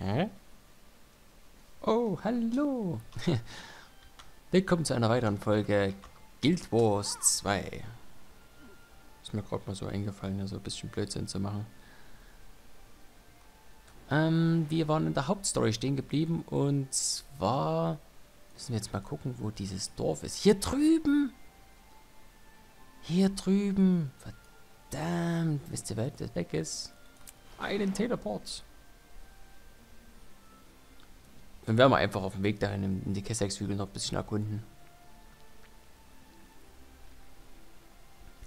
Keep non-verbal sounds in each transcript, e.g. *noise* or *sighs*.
Hä? Oh, hallo. *laughs* Willkommen zu einer weiteren Folge Guild Wars 2. Ist mir gerade mal so eingefallen, hier so ein bisschen Blödsinn zu machen. Ähm, wir waren in der Hauptstory stehen geblieben und zwar müssen wir jetzt mal gucken, wo dieses Dorf ist. Hier drüben! Hier drüben! Verdammt! Wisst ihr, wer das weg ist? Einen Teleport! Dann werden wir einfach auf dem Weg dahin in die Kessex-Hügel noch ein bisschen erkunden.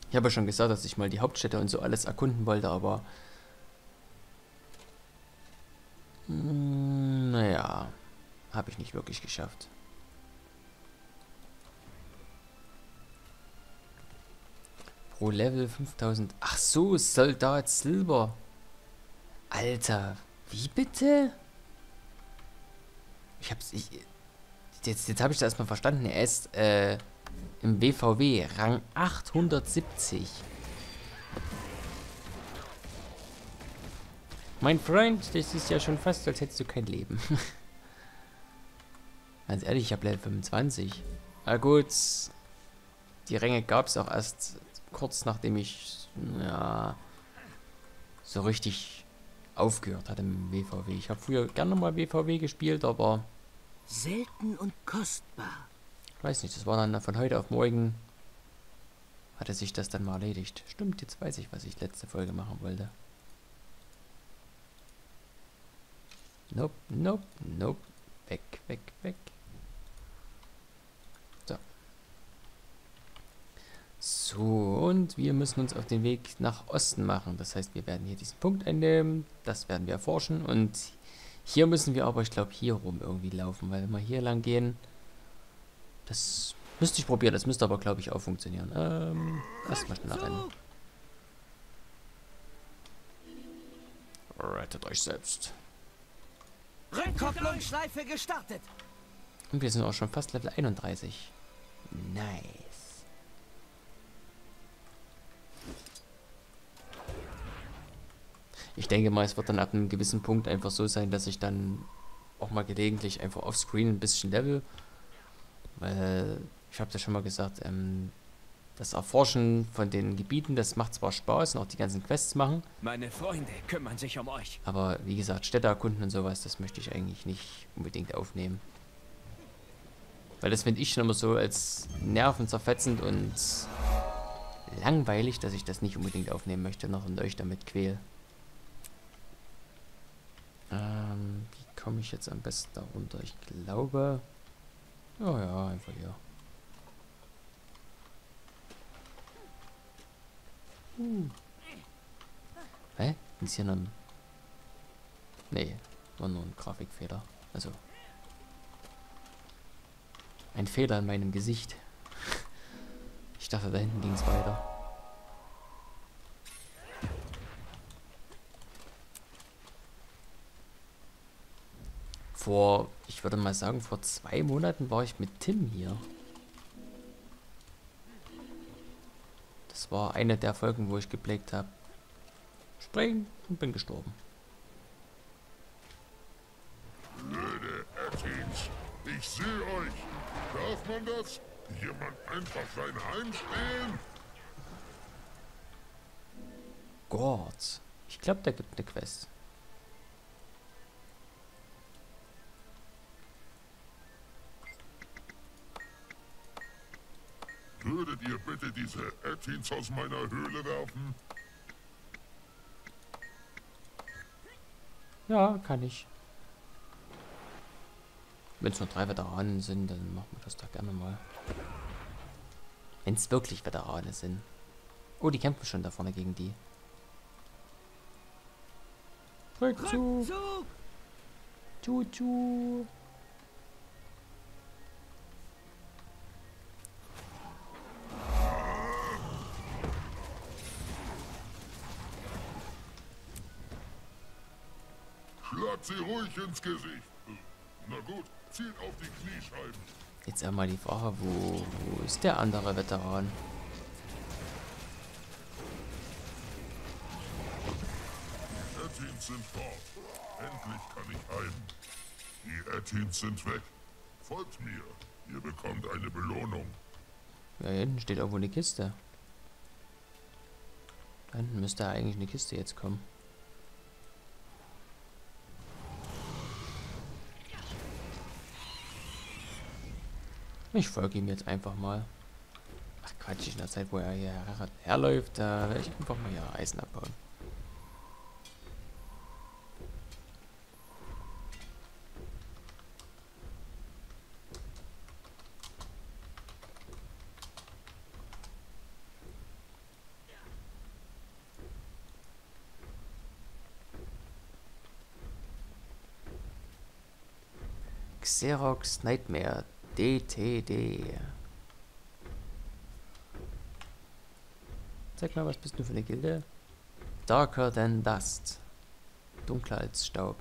Ich habe ja schon gesagt, dass ich mal die Hauptstädte und so alles erkunden wollte, aber... Hm, naja, habe ich nicht wirklich geschafft. Pro Level 5000. Ach so, Soldat Silber. Alter, wie bitte? Ich hab's. Ich, jetzt jetzt habe ich das erstmal verstanden. Er ist äh, im WVW Rang 870. Mein Freund, das ist ja schon fast, als hättest du kein Leben. *laughs* Ganz ehrlich, ich habe Level 25. Na gut, die Ränge gab es auch erst kurz nachdem ich ja, so richtig aufgehört hatte im WVW. Ich habe früher gerne mal WVW gespielt, aber selten und kostbar. Ich weiß nicht, das war dann von heute auf morgen hatte sich das dann mal erledigt. Stimmt, jetzt weiß ich, was ich letzte Folge machen wollte. Nope, nope, nope. Weg, weg, weg. So. So, und wir müssen uns auf den Weg nach Osten machen. Das heißt, wir werden hier diesen Punkt einnehmen. Das werden wir erforschen. Und hier müssen wir aber, ich glaube, hier rum irgendwie laufen. Weil wenn wir hier lang gehen, das müsste ich probieren. Das müsste aber, glaube ich, auch funktionieren. Ähm, erstmal schnell rennen. Rettet euch selbst. Rückkopplungsschleife gestartet. Und wir sind auch schon fast Level 31. Nice. Ich denke mal, es wird dann ab einem gewissen Punkt einfach so sein, dass ich dann auch mal gelegentlich einfach offscreen ein bisschen level. Weil, ich habe ja schon mal gesagt, ähm, das Erforschen von den Gebieten, das macht zwar Spaß und auch die ganzen Quests machen. Meine Freunde kümmern sich um euch. Aber wie gesagt, Städte erkunden und sowas, das möchte ich eigentlich nicht unbedingt aufnehmen. Weil das finde ich schon immer so als nervenzerfetzend und langweilig, dass ich das nicht unbedingt aufnehmen möchte noch und euch damit quäle. Ähm, wie komme ich jetzt am besten da runter? Ich glaube... Oh ja, einfach hier. Uh. Hä? Ist hier ein... Nee, war nur ein Grafikfehler. Also... Ein Fehler in meinem Gesicht. *laughs* Ich dachte, da hinten ging es weiter. Vor, ich würde mal sagen, vor zwei Monaten war ich mit Tim hier. Das war eine der Folgen, wo ich geblickt habe. Springen und bin gestorben. Blöde Athens, ich sehe euch. Darf man das? Jemand einfach sein Heim stehlen? Gott. Ich glaube, da gibt eine Quest. Würdet ihr bitte diese Athens aus meiner Höhle werfen? Ja, kann ich. Wenn es nur drei Veteranen sind, dann machen wir das doch gerne mal. Wenn es wirklich Veteranen sind. Oh, die kämpfen schon da vorne gegen die. Rückzug! Tschu, tschu. Schlagt sie ruhig ins Gesicht. Na gut, zielt auf die Kniescheiben. Jetzt einmal die Frage, wo, wo ist der andere Veteran? Die Athens sind fort. Endlich kann ich heim. Die Ettins sind weg. Folgt mir. Ihr bekommt eine Belohnung. Ja, hier hinten steht irgendwo eine Kiste. Da hinten müsste eigentlich eine Kiste jetzt kommen. Ich folge ihm jetzt einfach mal. Ach Quatsch, in der Zeit, wo er hier her herläuft, da werde ich einfach mal hier Eisen abbauen. Xerox Nightmare DTD. Zeig mal, was bist du für eine Gilde? Darker than Dust. Dunkler als Staub.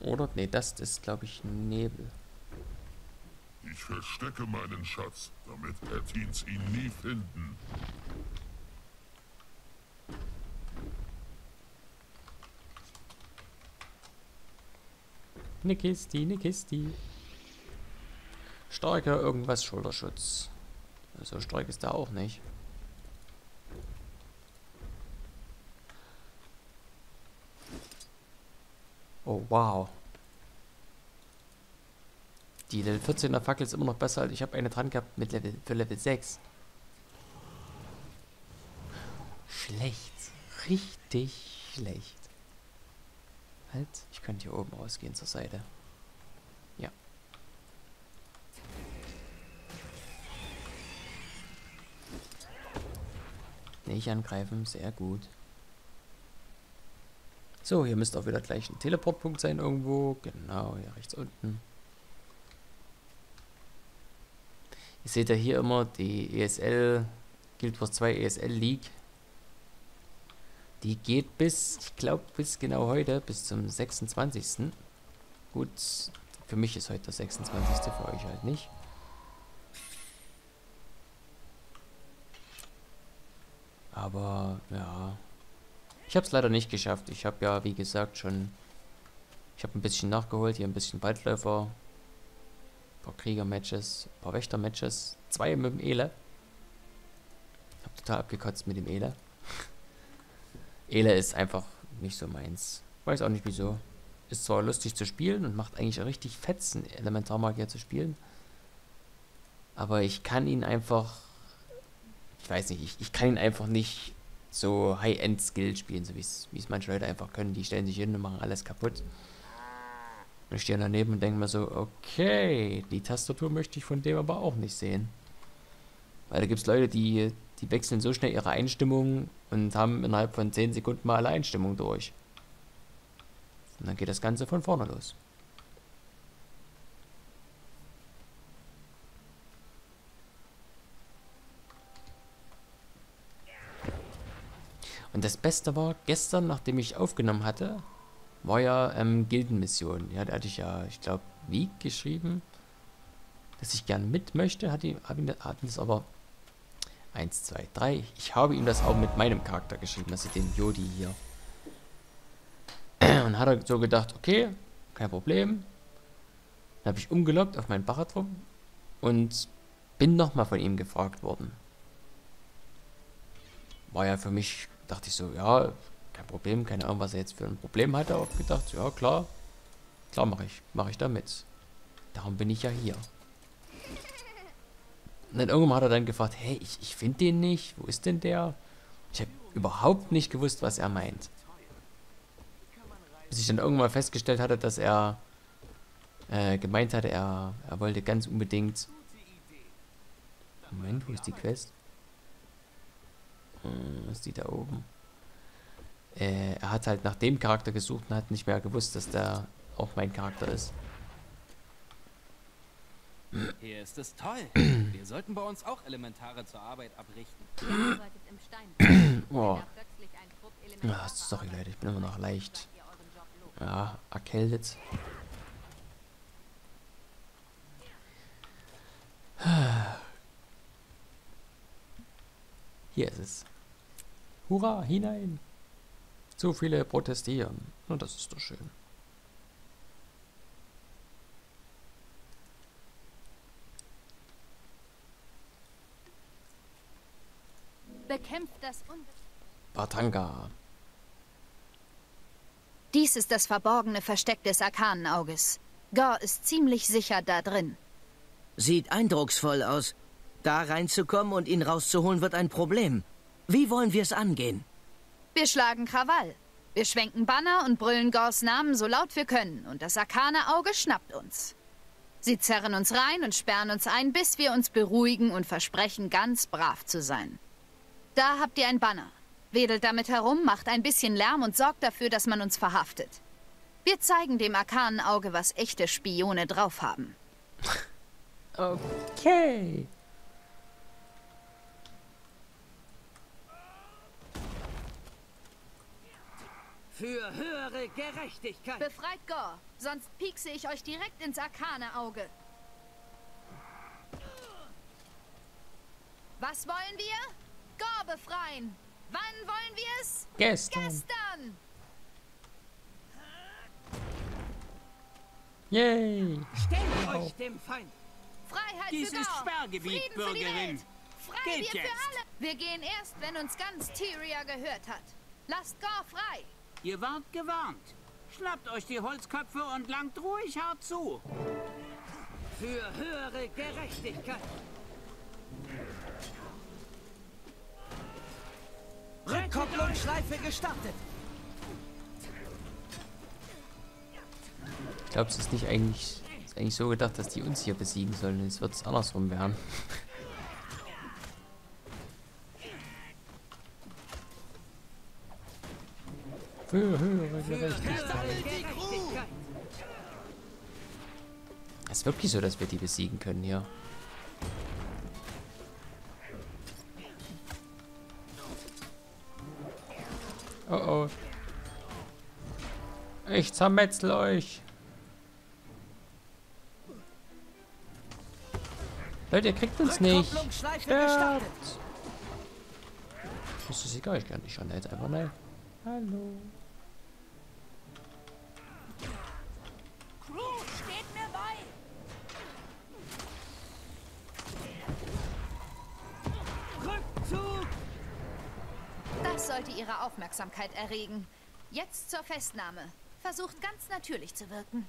Oder? Nee, Dust ist, glaube ich, Nebel. Ich verstecke meinen Schatz, damit Ettins ihn nie finden. Ne Kisti, ne Kisti. Starker irgendwas Schulterschutz. So stark ist der auch nicht. Oh, wow. Die Level 14er Fackel ist immer noch besser, als ich habe eine dran gehabt mit Level, für Level 6. Schlecht. Richtig schlecht. Halt, ich könnte hier oben rausgehen zur Seite. Ja. Nicht angreifen, sehr gut. So, hier müsste auch wieder gleich ein Teleportpunkt sein irgendwo. Genau, hier rechts unten. Ihr seht ja hier immer die ESL Guild Wars 2 ESL League. Die geht bis, ich glaube bis genau heute, bis zum 26. Gut, für mich ist heute der 26. für euch halt nicht. Aber ja, ich habe es leider nicht geschafft. Ich habe ja, wie gesagt, schon, ich habe ein bisschen nachgeholt, hier ein bisschen Waldläufer, ein paar Krieger-Matches, ein paar Wächter-Matches, zwei mit dem Ele. Hab total abgekotzt mit dem Ele. Ele ist einfach nicht so meins. Weiß auch nicht wieso. Ist zwar lustig zu spielen und macht eigentlich richtig fetzen, Elementarmagier zu spielen. Aber ich kann ihn einfach. Ich weiß nicht, ich, ich kann ihn einfach nicht so High-End-Skill spielen, so wie es manche Leute einfach können. Die stellen sich hin und machen alles kaputt. Und ich stehe daneben und denke mir so, okay, die Tastatur möchte ich von dem aber auch nicht sehen. Weil da gibt es Leute, die, die wechseln so schnell ihre Einstimmung und haben innerhalb von 10 Sekunden mal alle Einstimmungen durch. Und dann geht das Ganze von vorne los. Und das Beste war, gestern, nachdem ich aufgenommen hatte, war ja ähm, Gildenmission. Ja, da hatte ich ja, ich glaube, wie geschrieben, dass ich gern mit möchte, hat ihn, hat ihn das aber 1, 2, 3. Ich habe ihm das auch mit meinem Charakter geschrieben, also den Jodi hier. Und hat er so gedacht, okay, kein Problem. Dann habe ich umgelockt auf meinen Baratrum und bin nochmal von ihm gefragt worden. War ja für mich, dachte ich so, ja, kein Problem, keine Ahnung, was er jetzt für ein Problem hatte, auch gedacht, ja klar, klar mache ich, mache ich damit. Darum bin ich ja hier. Und dann irgendwann hat er dann gefragt, hey, ich, ich finde den nicht, wo ist denn der? Ich habe überhaupt nicht gewusst, was er meint. Bis ich dann irgendwann festgestellt hatte, dass er äh, gemeint hatte, er, er wollte ganz unbedingt... Moment, wo ist die Quest? Hm, ist die da oben? Äh, er hat halt nach dem Charakter gesucht und hat nicht mehr gewusst, dass der auch mein Charakter ist. Hier ist es toll. Wir sollten bei uns auch Elementare zur Arbeit abrichten. *clears throat* Oh. Ah, Elementar sorry Leute, ich bin immer noch leicht. Ja, erkältet. *sighs* Hier ist es. Hurra, hinein! So viele protestieren. Und das ist doch schön. Batanga. Dies ist das verborgene Versteck des Arkanenauges. Gore ist ziemlich sicher da drin. Sieht eindrucksvoll aus. Da reinzukommen und ihn rauszuholen wird ein Problem. Wie wollen wir es angehen? Wir schlagen Krawall. Wir schwenken Banner und brüllen Gors Namen so laut wir können und das arkane Auge schnappt uns. Sie zerren uns rein und sperren uns ein, bis wir uns beruhigen und versprechen, ganz brav zu sein. Da habt ihr ein Banner. Wedelt damit herum, macht ein bisschen Lärm und sorgt dafür, dass man uns verhaftet. Wir zeigen dem arkanen Auge, was echte Spione drauf haben. Okay. Für höhere Gerechtigkeit. Befreit Gore, sonst piekse ich euch direkt ins arkane Auge. Was wollen wir? Gore befreien. Wann wollen wir es? Gestern. Gestern. Yay. Stellt euch dem Feind. Freiheit Dies für ist. Sperrgebiet, Frieden Bürgerin. Frei Geht wir jetzt. für alle. Wir gehen erst, wenn uns ganz Tyria gehört hat. Lasst Gore frei. Ihr wart gewarnt. Schnappt euch die Holzköpfe und langt ruhig hart zu. Für höhere Gerechtigkeit. Rückkopplungsschleife gestartet. Ich glaube, es ist nicht eigentlich, ist eigentlich so gedacht, dass die uns hier besiegen sollen. Es wird es andersrum werden. Für höhere Gerechtigkeit. Höhere Gerechtigkeit. Es ist wirklich so, dass wir die besiegen können hier. Oh oh. Ich zermetzel euch. Leute, ihr kriegt uns nicht. Sterbt. Das ist egal, ich kann nicht schon jetzt einfach mal. Hallo. Ihre Aufmerksamkeit erregen. Jetzt zur Festnahme. Versucht ganz natürlich zu wirken.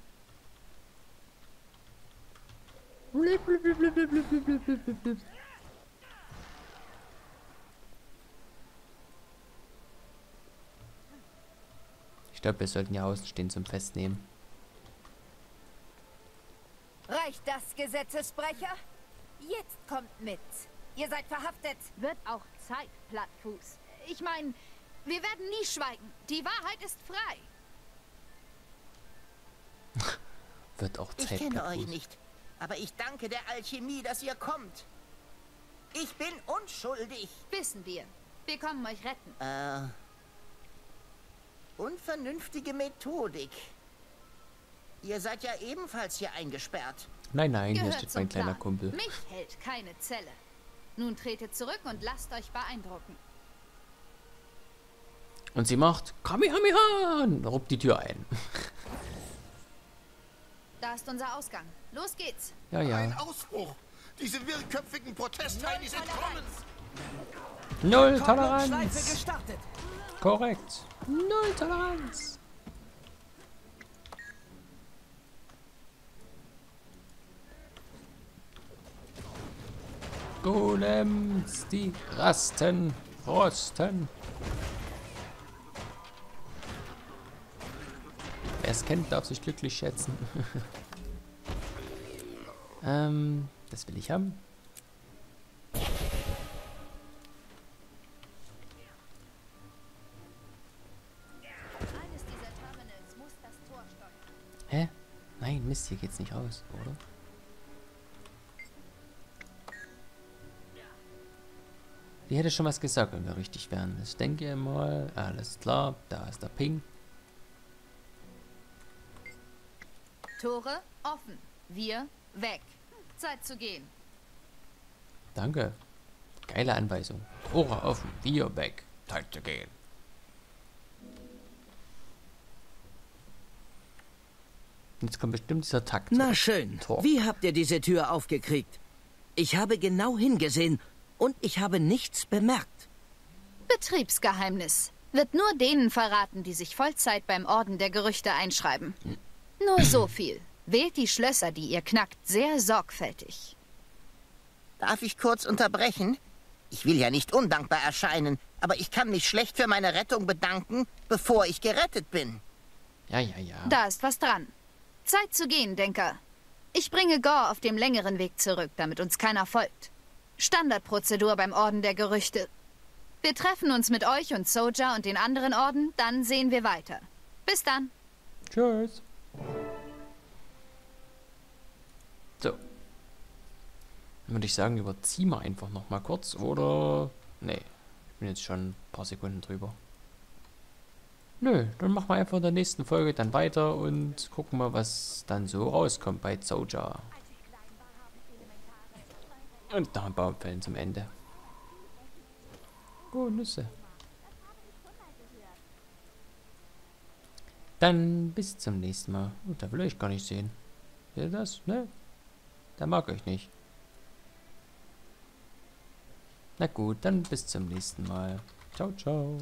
Ich glaube, wir sollten hier außen stehen zum Festnehmen. Reicht das, Gesetzesbrecher? Jetzt kommt mit. Ihr seid verhaftet. Wird auch Zeit, Plattfuß. Ich meine, wir werden nie schweigen. Die Wahrheit ist frei. *laughs* Wird auch Ich Zeit. kenne Plattfuß. euch nicht, aber ich danke der Alchemie, dass ihr kommt. Ich bin unschuldig. Wissen wir. Wir kommen euch retten. Äh. Unvernünftige Methodik. Ihr seid ja ebenfalls hier eingesperrt. Nein, nein, hier Gehört steht zum mein kleiner Plan. Kumpel. Mich hält keine Zelle. Nun tretet zurück und lasst euch beeindrucken. Und sie macht Kamehameha und ruppt die Tür ein. Da ist unser Ausgang. Los geht's. Ja, Ein ja. Ausbruch! Diese wirrköpfigen Protestheinis entkommen! Null Kopplungsschleife Toleranz. Korrekt. Null Toleranz. Golems, die rasten, rosten. Kennt, darf sich glücklich schätzen. *laughs* ähm, das will ich haben. Hä? Nein, Mist, hier geht's nicht raus, oder? Die hätte schon was gesagt, wenn wir richtig wären. Ich denke mal, alles klar, da ist der Ping. Tore offen. Wir weg. Zeit zu gehen. Danke. Geile Anweisung. Ohren offen, wir weg. Teil zu gehen. Jetzt kommt bestimmt dieser Takt. Na schön. Tor. Wie habt ihr diese Tür aufgekriegt? Ich habe genau hingesehen und ich habe nichts bemerkt. Betriebsgeheimnis. Wird nur denen verraten, die sich Vollzeit beim Orden der Gerüchte einschreiben. Nur so viel. Wählt die Schlösser, die ihr knackt, sehr sorgfältig. Darf ich kurz unterbrechen? Ich will ja nicht undankbar erscheinen, aber ich kann mich schlecht für meine Rettung bedanken, bevor ich gerettet bin. Ja, ja, ja. Da ist was dran. Zeit zu gehen, Denker. Ich bringe Gore auf dem längeren Weg zurück, damit uns keiner folgt. Standardprozedur beim Orden der Gerüchte. Wir treffen uns mit euch und Soja und den anderen Orden, dann sehen wir weiter. Bis dann. Tschüss. So. Dann würde ich sagen, überziehen wir einfach noch mal kurz, oder? Nee, ich bin jetzt schon ein paar Sekunden drüber. Nö, dann machen wir einfach in der nächsten Folge dann weiter und gucken mal, was dann so rauskommt bei Soja. Und noch ein Baumfällen zum Ende. Oh, Nüsse. Dann bis zum nächsten Mal. Oh, da will ich gar nicht sehen. Seht ihr das? Ne? Der mag euch nicht. Na gut, dann bis zum nächsten Mal. Ciao, ciao.